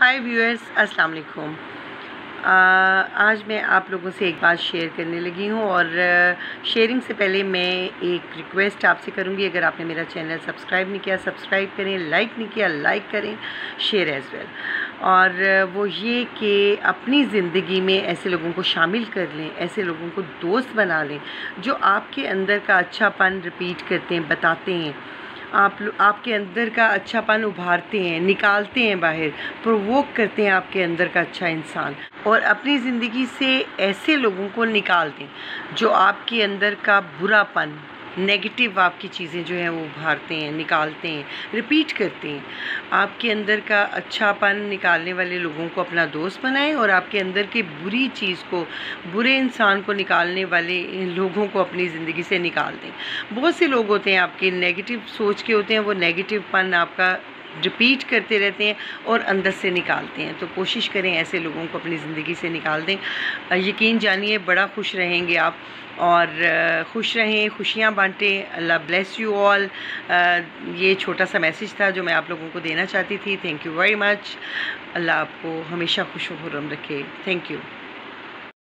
हाय viewers, अस्सलाम वालेकुम। आज मैं आप लोगों से एक बात शेयर करने लगी हूँ और शेयरिंग से पहले मैं एक रिक्वेस्ट आपसे करूँगी, अगर आपने मेरा चैनल सब्सक्राइब नहीं किया, सब्सक्राइब करें, लाइक नहीं किया, लाइक करें, शेयर एज़ वेल। और वो ये कि अपनी ज़िंदगी में ऐसे लोगों को शामिल कर लें, ऐसे लोगों को दोस्त बना लें, जो आपके अंदर का अच्छापन रिपीट करते हैं, बताते हैं। आप आपके अंदर का अच्छापन उभारते हैं, निकालते हैं बाहर प्रोवोक करते हैं आपके अंदर का अच्छा इंसान और अपनी ज़िंदगी से ऐसे लोगों को निकालते हैं जो आपके अंदर का बुरापन नेगेटिव आपकी चीज़ें जो हैं वो उभारते हैं, निकालते हैं रिपीट करते हैं। आपके अंदर का अच्छापन निकालने वाले लोगों को अपना दोस्त बनाएँ और आपके अंदर की बुरी चीज़ को, बुरे इंसान को निकालने वाले लोगों को अपनी ज़िंदगी से निकाल दें। बहुत से लोग होते हैं, आपके नेगेटिव सोच के होते हैं, वो नेगेटिवपन आपका रिपीट करते रहते हैं और अंदर से निकालते हैं। तो कोशिश करें ऐसे लोगों को अपनी ज़िंदगी से निकाल दें। यकीन जानिए, बड़ा खुश रहेंगे आप। और खुश रहें, खुशियाँ बांटें। अल्लाह ब्लेस यू ऑल ये छोटा सा मैसेज था जो मैं आप लोगों को देना चाहती थी। Thank you very much Allah आपको हमेशा खुश रखे। Thank you